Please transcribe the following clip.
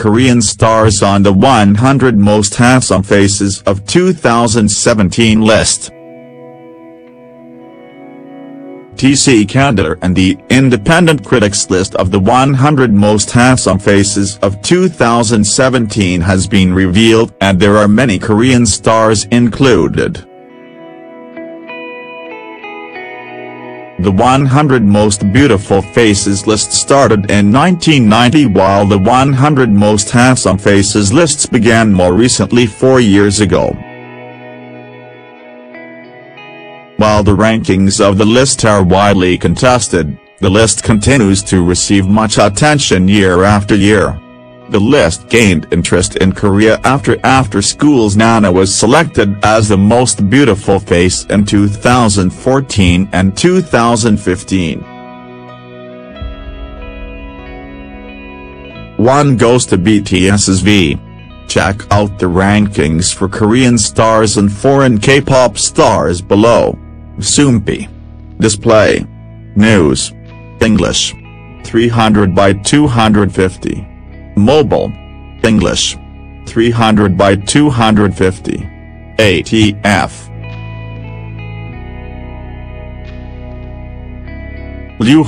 Korean stars on the 100 most handsome faces of 2017 list. TC Candler and the Independent Critics list of the 100 Most Handsome Faces of 2017 has been revealed and there are many Korean stars included. The 100 Most Beautiful Faces list started in 1990 while the 100 Most Handsome Faces lists began more recently four years ago. While the rankings of the list are widely contested, the list continues to receive much attention year after year. The list gained interest in Korea after After School's Nana was selected as the most beautiful face in 2014 and 2015. One goes to BTS's V. Check out the rankings for Korean stars and foreign K-pop stars below. Soompi. Display. News. English. 300 by 250. Mobile. English. 300 by 250. ATF. Liu